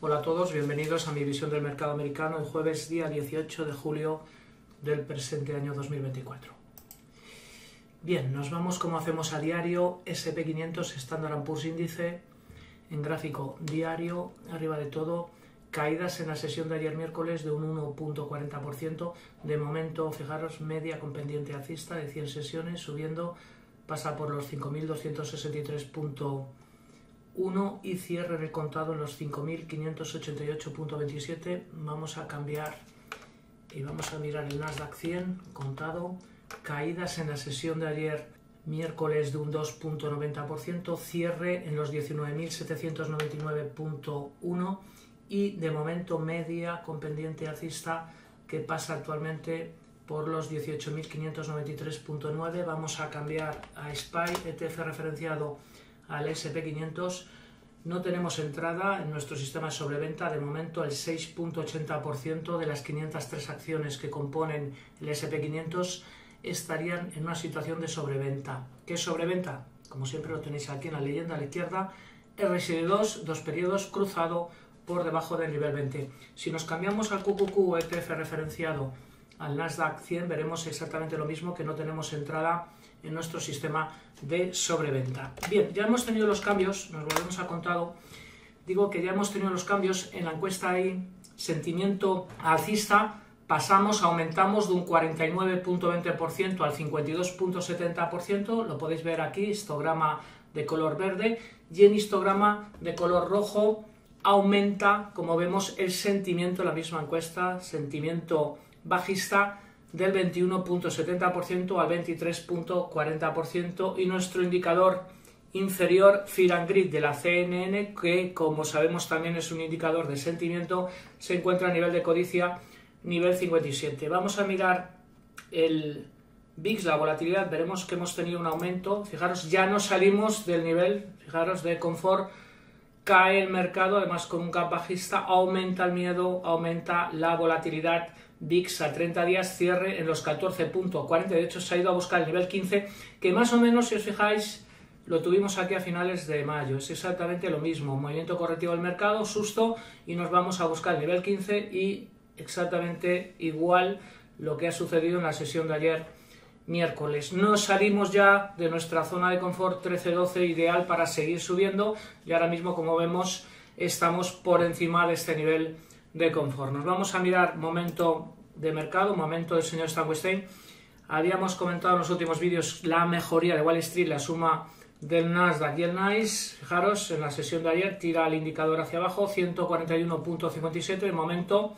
Hola a todos, bienvenidos a mi visión del mercado americano el jueves día 18 de julio del presente año 2024. Bien, nos vamos como hacemos a diario, SP500 Standard Poor's índice en gráfico diario, arriba de todo, caídas en la sesión de ayer miércoles de un 1.40%, de momento, fijaros, media con pendiente alcista de 100 sesiones, subiendo, pasa por los 5.263.1 y cierre el contado en los 5.588.27. Vamos a cambiar y vamos a mirar el Nasdaq 100 contado, caídas en la sesión de ayer miércoles de un 2.90%, cierre en los 19.799.1 y de momento media con pendiente alcista que pasa actualmente por los 18.593.9. Vamos a cambiar a SPY, ETF referenciado al SP500. No tenemos entrada en nuestro sistema de sobreventa. De momento el 6.80% de las 503 acciones que componen el SP500 estarían en una situación de sobreventa. ¿Qué sobreventa? Como siempre lo tenéis aquí en la leyenda a la izquierda. RSI2, dos periodos, cruzado por debajo del nivel 20. Si nos cambiamos al QQQ ETF referenciado al Nasdaq 100, veremos exactamente lo mismo que no tenemos entrada en nuestro sistema de sobreventa. Bien, ya hemos tenido los cambios, nos volvemos a contado. Digo que ya hemos tenido los cambios en la encuesta ahí, sentimiento alcista, pasamos, aumentamos de un 49.20% al 52.70%, lo podéis ver aquí, histograma de color verde, y en histograma de color rojo aumenta, como vemos, el sentimiento, la misma encuesta, sentimiento bajista del 21.70% al 23.40% y nuestro indicador inferior Fear and Grid de la CNN, que como sabemos también es un indicador de sentimiento, se encuentra a nivel de codicia nivel 57. Vamos a mirar el VIX, la volatilidad, veremos que hemos tenido un aumento. Fijaros, ya no salimos del nivel, fijaros, de confort cae el mercado, además con un gap bajista, aumenta el miedo, aumenta la volatilidad. VIX a 30 días cierre en los 14.40, de hecho se ha ido a buscar el nivel 15, que más o menos, si os fijáis, lo tuvimos aquí a finales de mayo, es exactamente lo mismo, movimiento correctivo del mercado, susto, y nos vamos a buscar el nivel 15 y exactamente igual lo que ha sucedido en la sesión de ayer miércoles. No salimos ya de nuestra zona de confort 13-12 ideal para seguir subiendo y ahora mismo, como vemos, estamos por encima de este nivel de confort. Nos vamos a mirar momento de mercado, momento del señor Stanwestein. Habíamos comentado en los últimos vídeos la mejoría de Wall Street, la suma del Nasdaq y el NICE. Fijaros, en la sesión de ayer tira el indicador hacia abajo, 141.57, el momento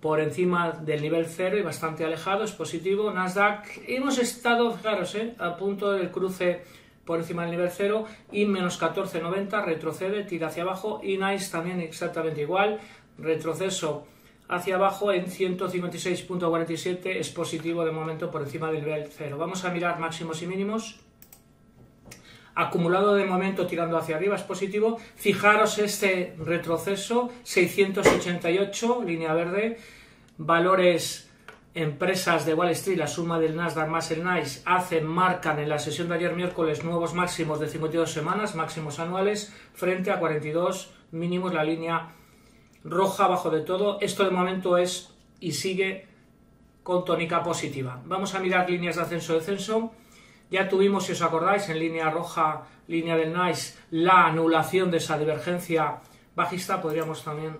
por encima del nivel cero y bastante alejado, es positivo. Nasdaq, hemos estado, fijaros, eh, a punto del cruce por encima del nivel cero y menos 14,90, retrocede, tira hacia abajo y NICE también exactamente igual, retroceso hacia abajo en 156.47, es positivo de momento por encima del nivel cero. Vamos a mirar máximos y mínimos. Acumulado de momento tirando hacia arriba es positivo. Fijaros este retroceso, 688, línea verde. Valores, empresas de Wall Street, la suma del Nasdaq más el NICE, hacen, marcan en la sesión de ayer miércoles nuevos máximos de 52 semanas, máximos anuales, frente a 42 mínimos, la línea roja abajo de todo. Esto de momento es y sigue con tónica positiva. Vamos a mirar líneas de ascenso-descenso. Ya tuvimos, si os acordáis, en línea roja, línea del NICE, la anulación de esa divergencia bajista. Podríamos también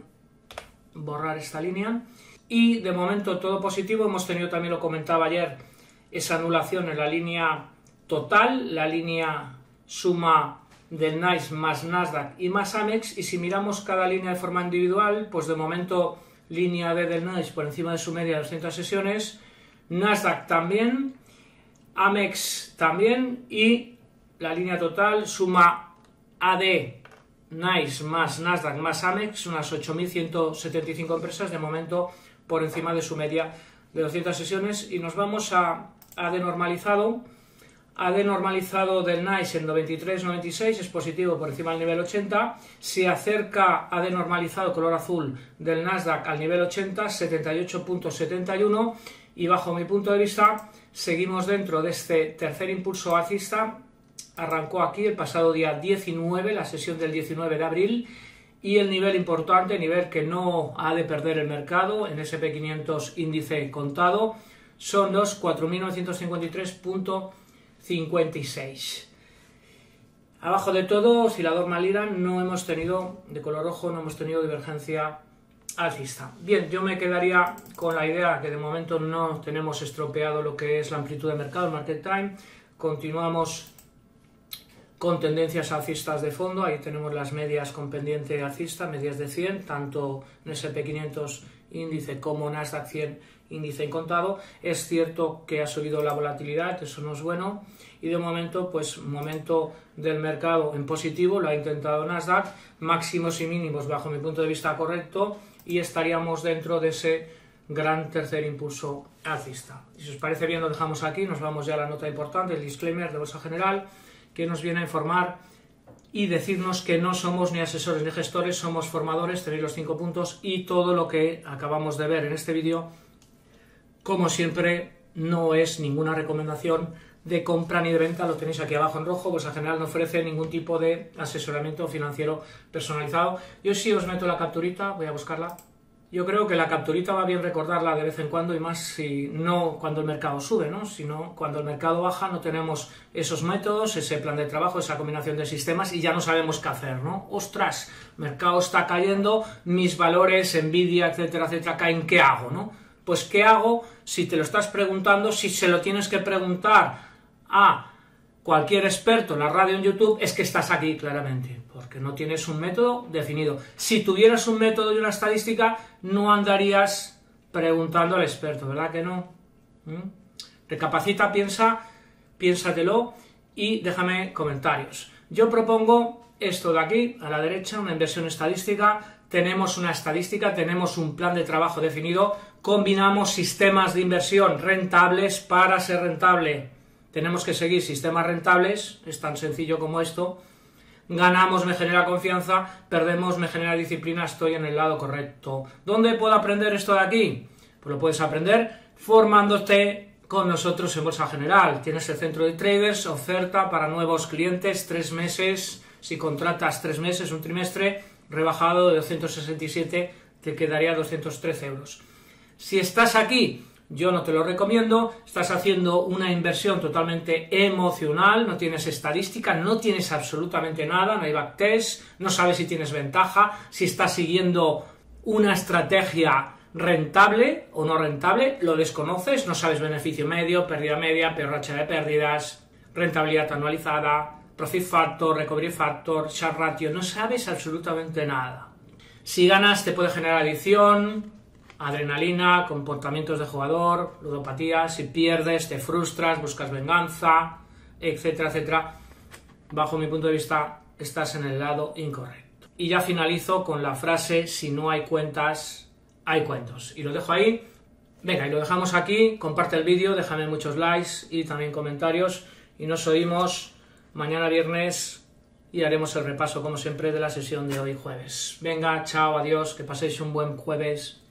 borrar esta línea. Y de momento todo positivo. Hemos tenido, también lo comentaba ayer, esa anulación en la línea total, la línea suma del NICE más Nasdaq y más Amex. Y si miramos cada línea de forma individual, pues de momento línea D del NICE por encima de su media de 200 sesiones. Nasdaq también Amex también y la línea total suma AD, NICE más Nasdaq más Amex, unas 8.175 empresas de momento por encima de su media de 200 sesiones y nos vamos a AD normalizado. AD normalizado del NICE en 93.96 es positivo por encima del nivel 80. Se acerca AD normalizado color azul del Nasdaq al nivel 80, 78.71 y bajo mi punto de vista seguimos dentro de este tercer impulso alcista. Arrancó aquí el pasado día 19, la sesión del 19 de abril, y el nivel importante, nivel que no ha de perder el mercado en SP500 índice contado, son los 4.953.56. Abajo de todo, oscilador Malira, no hemos tenido, de color rojo, no hemos tenido divergencia alcista. Bien, yo me quedaría con la idea que de momento no tenemos estropeado lo que es la amplitud de mercado, market time. Continuamos con tendencias alcistas de fondo, ahí tenemos las medias con pendiente alcista, medias de 100, tanto en SP500 índice como Nasdaq 100 índice en contado. Es cierto que ha subido la volatilidad, eso no es bueno, y de momento, pues momento del mercado en positivo, lo ha intentado Nasdaq, máximos y mínimos bajo mi punto de vista correcto, y estaríamos dentro de ese gran tercer impulso alcista. Si os parece bien, lo dejamos aquí, nos vamos ya a la nota importante, el disclaimer de Bolsa General, que nos viene a informar y decirnos que no somos ni asesores ni gestores, somos formadores, tenéis los cinco puntos y todo lo que acabamos de ver en este vídeo, como siempre, no es ninguna recomendación de compra ni de venta, lo tenéis aquí abajo en rojo, pues en general no ofrece ningún tipo de asesoramiento financiero personalizado. Yo sí os meto la capturita, voy a buscarla. Yo creo que la capturita va bien recordarla de vez en cuando y más si no cuando el mercado sube, ¿no? Sino cuando el mercado baja no tenemos esos métodos, ese plan de trabajo, esa combinación de sistemas y ya no sabemos qué hacer, ¿no? Ostras, mercado está cayendo, mis valores, Nvidia, etcétera, etcétera, caen, ¿qué hago, no? Pues ¿qué hago si te lo estás preguntando, si se lo tienes que preguntar a cualquier experto en la radio en YouTube, es que estás aquí claramente, porque no tienes un método definido. Si tuvieras un método y una estadística, no andarías preguntando al experto, ¿verdad que no? ¿Mm? Recapacita, piensa, piénsatelo y déjame comentarios. Yo propongo esto de aquí, a la derecha, una inversión estadística, tenemos una estadística, tenemos un plan de trabajo definido, combinamos sistemas de inversión rentables para ser rentable tenemos que seguir sistemas rentables, es tan sencillo como esto. Ganamos, me genera confianza, perdemos, me genera disciplina, estoy en el lado correcto. ¿Dónde puedo aprender esto de aquí? Pues lo puedes aprender formándote con nosotros en Bolsa General. Tienes el centro de traders, oferta para nuevos clientes, tres meses. Si contratas tres meses, un trimestre, rebajado de 267, te quedaría 213 euros. Si estás aquí yo no te lo recomiendo, estás haciendo una inversión totalmente emocional, no tienes estadística, no tienes absolutamente nada, no hay backtest, no sabes si tienes ventaja, si estás siguiendo una estrategia rentable o no rentable, lo desconoces, no sabes beneficio medio, pérdida media, racha de pérdidas, rentabilidad anualizada, profit factor, recovery factor, chart ratio, no sabes absolutamente nada. Si ganas te puede generar adicción, adrenalina, comportamientos de jugador, ludopatía, si pierdes, te frustras, buscas venganza, etcétera, etcétera. Bajo mi punto de vista, estás en el lado incorrecto. Y ya finalizo con la frase, si no hay cuentas, hay cuentos. Y lo dejo ahí. Venga, y lo dejamos aquí. Comparte el vídeo, déjame muchos likes y también comentarios. Y nos oímos mañana viernes y haremos el repaso, como siempre, de la sesión de hoy jueves. Venga, chao, adiós, que paséis un buen jueves.